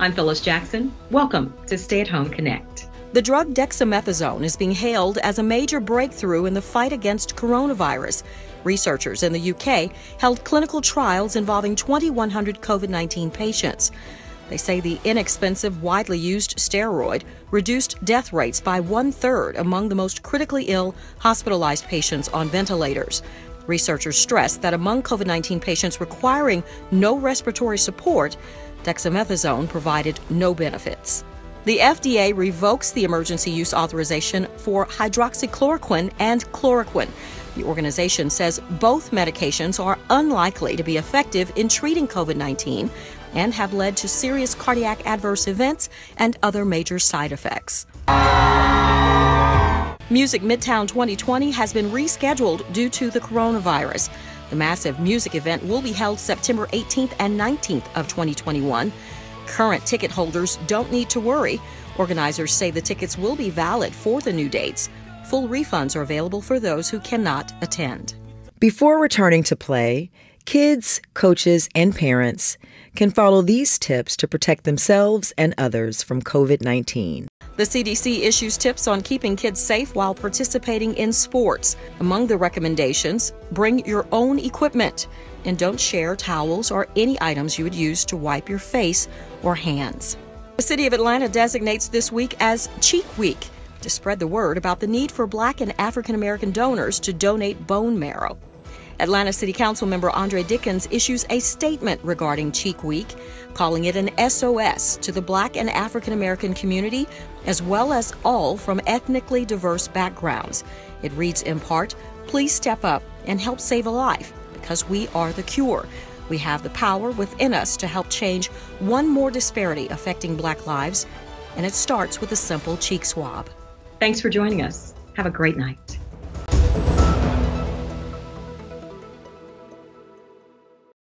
I'm Phyllis Jackson. Welcome to Stay at Home Connect. The drug dexamethasone is being hailed as a major breakthrough in the fight against coronavirus. Researchers in the UK held clinical trials involving 2,100 COVID 19 patients. They say the inexpensive, widely used steroid reduced death rates by one third among the most critically ill hospitalized patients on ventilators. Researchers stress that among COVID 19 patients requiring no respiratory support, dexamethasone provided no benefits. The FDA revokes the emergency use authorization for hydroxychloroquine and chloroquine. The organization says both medications are unlikely to be effective in treating COVID 19 and have led to serious cardiac adverse events and other major side effects. Music Midtown 2020 has been rescheduled due to the coronavirus. The massive music event will be held September 18th and 19th of 2021. Current ticket holders don't need to worry. Organizers say the tickets will be valid for the new dates. Full refunds are available for those who cannot attend. Before returning to play, kids, coaches, and parents can follow these tips to protect themselves and others from COVID 19. The CDC issues tips on keeping kids safe while participating in sports. Among the recommendations, bring your own equipment and don't share towels or any items you would use to wipe your face or hands. The City of Atlanta designates this week as Cheek Week to spread the word about the need for black and African American donors to donate bone marrow. Atlanta City Council member Andre Dickens issues a statement regarding Cheek Week, calling it an SOS to the black and African American community, as well as all from ethnically diverse backgrounds. It reads in part Please step up and help save a life because we are the cure. We have the power within us to help change one more disparity affecting black lives, and it starts with a simple cheek swab. Thanks for joining us. Have a great night.